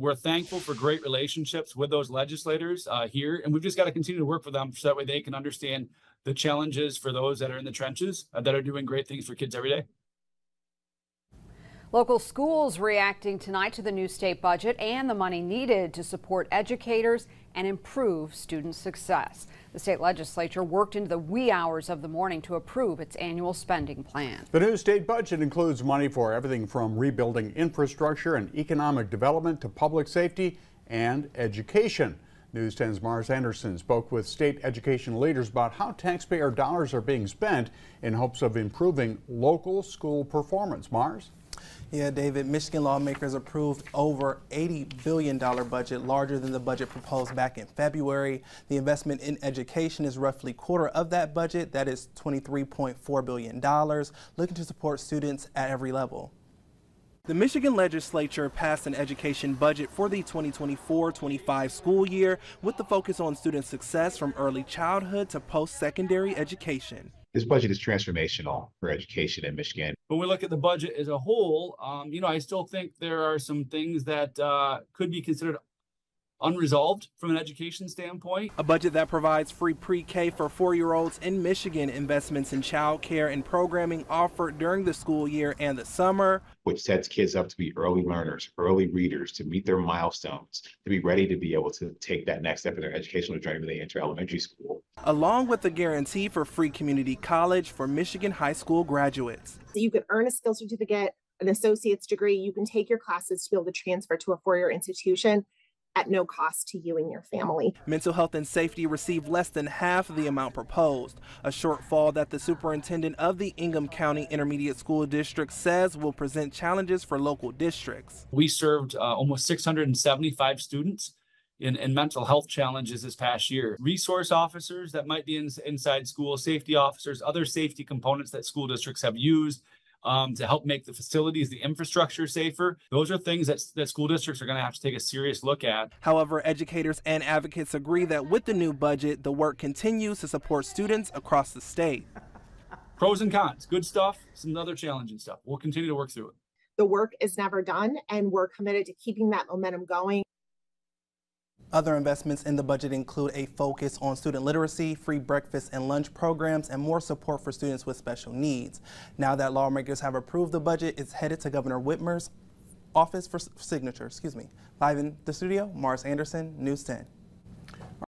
We're thankful for great relationships with those legislators uh, here, and we've just got to continue to work with them so that way they can understand the challenges for those that are in the trenches uh, that are doing great things for kids every day. Local schools reacting tonight to the new state budget and the money needed to support educators and improve student success. The state legislature worked into the wee hours of the morning to approve its annual spending plan. The new state budget includes money for everything from rebuilding infrastructure and economic development to public safety and education. News 10's Mars Anderson spoke with state education leaders about how taxpayer dollars are being spent in hopes of improving local school performance. Mars? Yeah, David, Michigan lawmakers approved over $80 billion budget, larger than the budget proposed back in February. The investment in education is roughly quarter of that budget. That is $23.4 billion, looking to support students at every level. The Michigan legislature passed an education budget for the 2024-25 school year with the focus on student success from early childhood to post-secondary education this budget is transformational for education in Michigan. When we look at the budget as a whole, um, you know, I still think there are some things that uh, could be considered unresolved from an education standpoint. A budget that provides free pre-K for four-year-olds in Michigan, investments in child care and programming offered during the school year and the summer. Which sets kids up to be early learners, early readers, to meet their milestones, to be ready to be able to take that next step in their educational journey when they enter elementary school. Along with the guarantee for free community college for Michigan high school graduates. So you can earn a skill certificate, an associate's degree, you can take your classes to be able to transfer to a four-year institution at no cost to you and your family. Mental health and safety received less than half of the amount proposed, a shortfall that the superintendent of the Ingham County Intermediate School District says will present challenges for local districts. We served uh, almost 675 students in, in, mental health challenges this past year. Resource officers that might be in, inside school, safety officers, other safety components that school districts have used um, to help make the facilities, the infrastructure safer. Those are things that, that school districts are going to have to take a serious look at. However, educators and advocates agree that with the new budget, the work continues to support students across the state. Pros and cons, good stuff, some other challenging stuff. We'll continue to work through it. The work is never done, and we're committed to keeping that momentum going. Other investments in the budget include a focus on student literacy, free breakfast and lunch programs, and more support for students with special needs. Now that lawmakers have approved the budget, it's headed to Governor Whitmer's office for signature. Excuse me. Live in the studio, Mars Anderson, News 10.